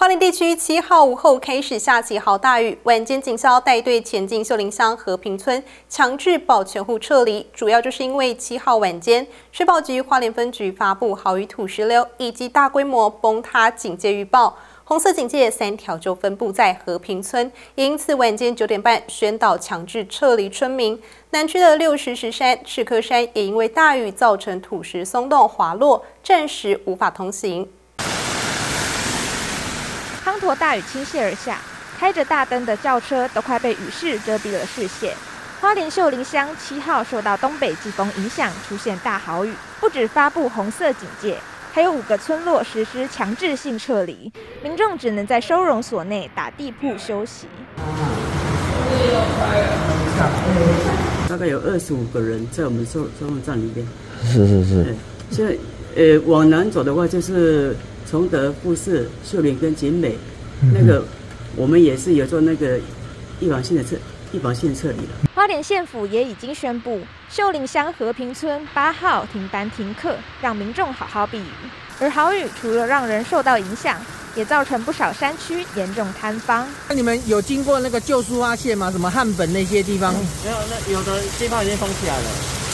花莲地区七号午后开始下起豪大雨，晚间警消带队前进秀林乡和平村，强制保全户撤离。主要就是因为七号晚间，水保局花莲分局发布豪雨土石流以及大规模崩塌警戒预报，红色警戒三条就分布在和平村，因此晚间九点半宣导强制撤离村民。南区的六十石山、赤科山也因为大雨造成土石松动滑落，暂时无法通行。滂沱大雨倾泻而下，开着大灯的轿车都快被雨势遮蔽了视线。花莲秀林乡七号受到东北季风影响，出现大豪雨，不止发布红色警戒，还有五个村落实施强制性撤离，民众只能在收容所内打地铺休息。大概有二十五个人在我们收收容站里面。是是是。现在呃往南走的话就是。崇德、富士、秀林跟景美，那个我们也是有做那个预防性的测预防性撤离了。花莲县府也已经宣布，秀林乡和平村八号停班停课，让民众好好避雨。而豪雨除了让人受到影响，也造成不少山区严重坍方。那你们有经过那个旧苏花线吗？什么汉本那些地方？没有，那有的地方已经封起来了，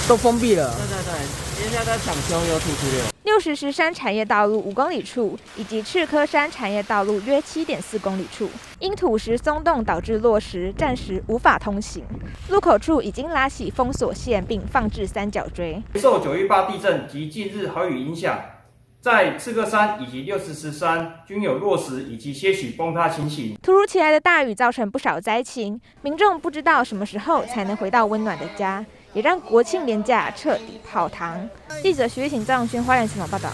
都封闭了。对对对，现在在抢修，有土石流。六十石山产业道路五公里处，以及赤科山产业道路约七点四公里处，因土石松动导致落石，暂时无法通行。路口处已经拉起封锁线，并放置三角锥。受九一八地震及近日豪雨影响，在赤科山以及六十石山均有落石以及些许崩塌情形。突如其来的大雨造成不少灾情，民众不知道什么时候才能回到温暖的家。也让国庆连假彻底泡汤。记者徐玉晴、张永轩花莲采访报道。